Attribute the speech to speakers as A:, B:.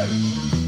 A: Ei!